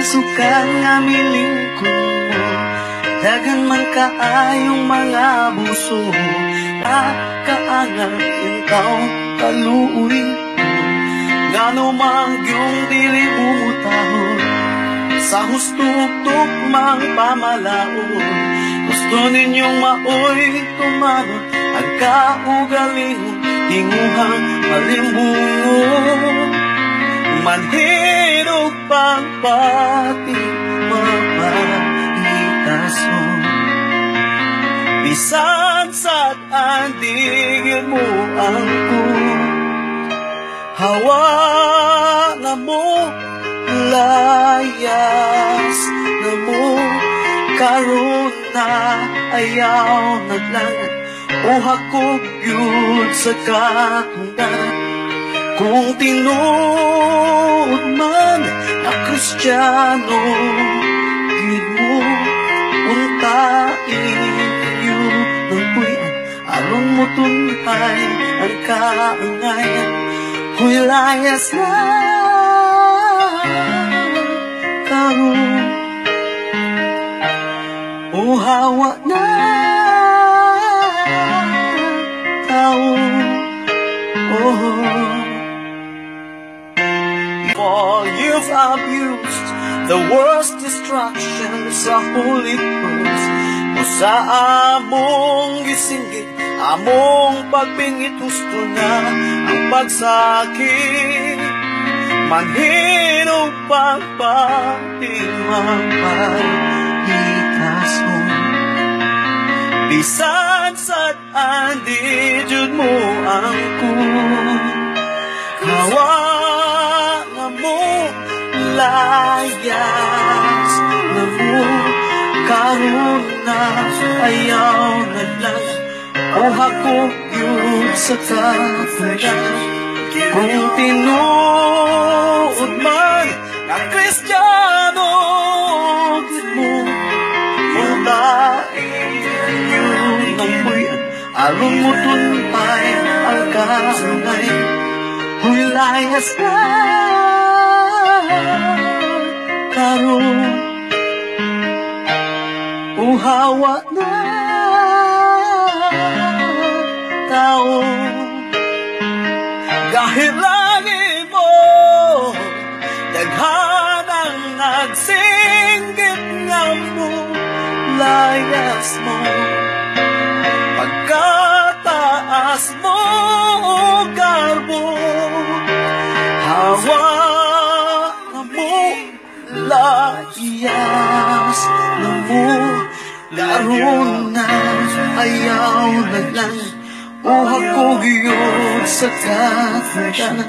sukat nga milingkod. Mo Dagan man kaayong mga buso Kakaangal yung tao kaluoy. Nga lumang yung dili umutahon Sa hustog-tog mang pamalaon. Gusto ninyong maoy tumanot Ang kaugaling tinguhang malimungo Manhirog pagpati mapaitas mo? Bisan sa andigin mo ang ko Hawa mo layas na mo. Karon na ayaw naglangan Uha ko yun sa katunggan kung man na kristyano Gid mo untain yun ng buyan Aron mo tunay ang kaangayan Huy layas na karon Uhawa na For you've abused the worst destruction sa Holy Ghost O sa among gisinggit, among pagpingit gusto na ang pagsakit. Manhino pagpatimang paghitas mo. Bisan sa andi jud mo ang ko Kawa nga mo layas na mo Karon na ayaw na lang. Kuha ko yun sa kapunan Kung tinuod man na kristyano Gid mo Puntain yun ang buyan Aron mo tunay ang kaangay Huy layas na Uhawa na tao. Gahilangin mo Daghan ang nagsinggit nga mo Layas mo. Pagkataas mo garbo. Hawa mo layas na mo Karon na ayaw na lang. Uha ko yun sa katagan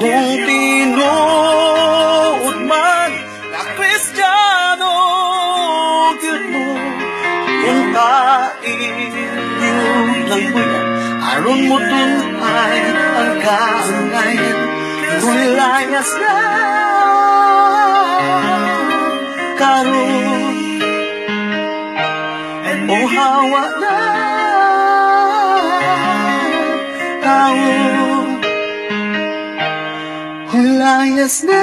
Kung tinuod man na kristyano Gid mo kung kain yun lang buyan Aron mo tunay ang kaangayan Kung layas na karon O hawa na tao Hulayas na